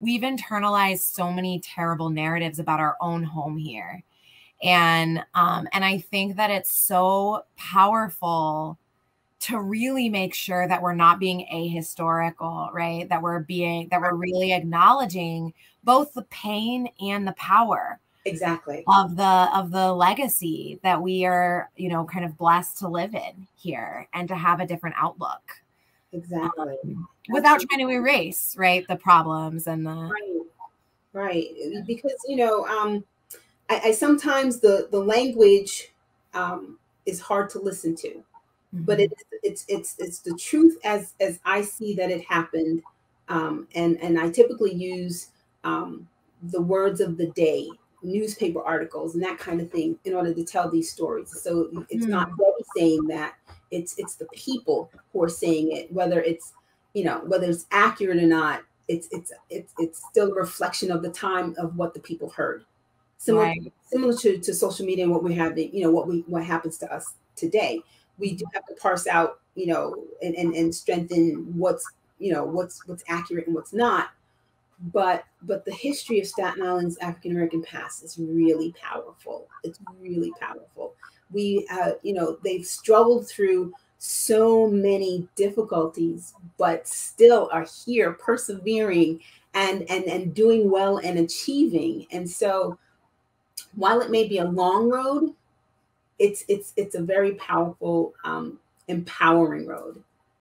we've internalized so many terrible narratives about our own home here. And um and i think that it's so powerful to really make sure that we're not being ahistorical right? That we're being that we're really acknowledging both the pain and the power exactly. of the of the legacy that we are you know kind of blessed to live in here and to have a different outlook exactly um, without trying to erase right the problems and the right right because you know um I, I sometimes the the language um, is hard to listen to, mm-hmm. but it's it's it's it's the truth as as I see that it happened, um, and and I typically use um, the words of the day, newspaper articles, and that kind of thing in order to tell these stories. So it's mm-hmm. not Debbie saying that; it's it's the people who are saying it, whether it's you know whether it's accurate or not. It's it's it's it's still a reflection of the time of what the people heard similar right. similar to, to social media and what we have you know what we what happens to us today we do have to parse out you know and, and and strengthen what's you know what's what's accurate and what's not but but the history of staten island's african american past is really powerful it's really powerful we uh, you know they've struggled through so many difficulties but still are here persevering and and and doing well and achieving and so while it may be a long road, it's it's it's a very powerful, um, empowering road.